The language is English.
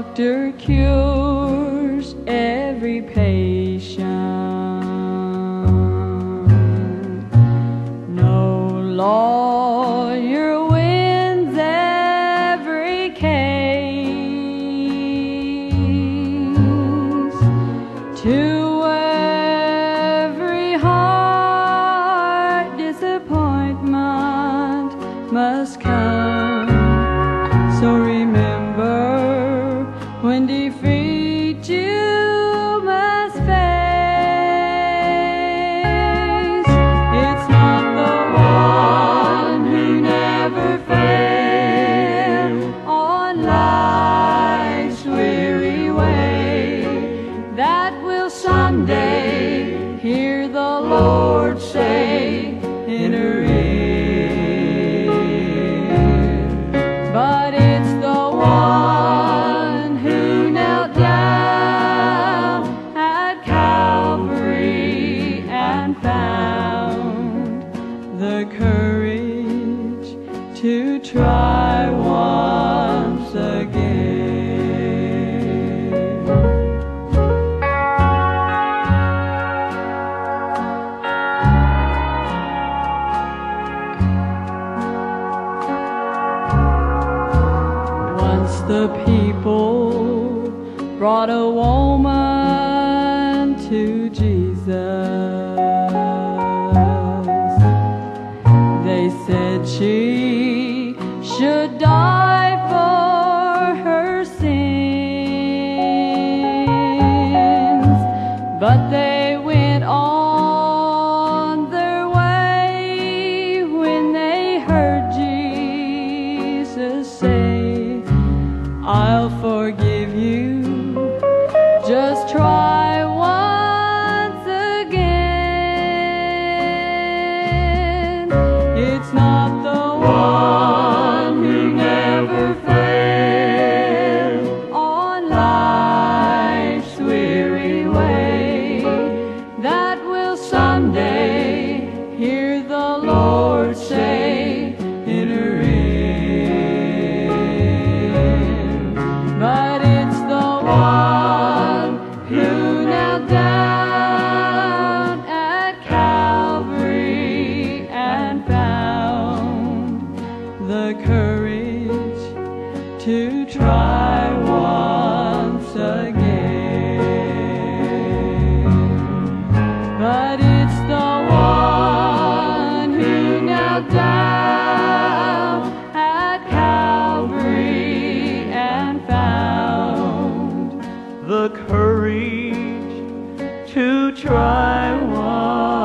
doctor cures every patient. No lawyer wins every case. To every heart, disappointment must come. Courage to try once again. the people brought a woman to Jesus. They said she should die for her sins, but they went on. say I'll forgive you. to try once again. But it's the one who now down at Calvary and found the courage to try once.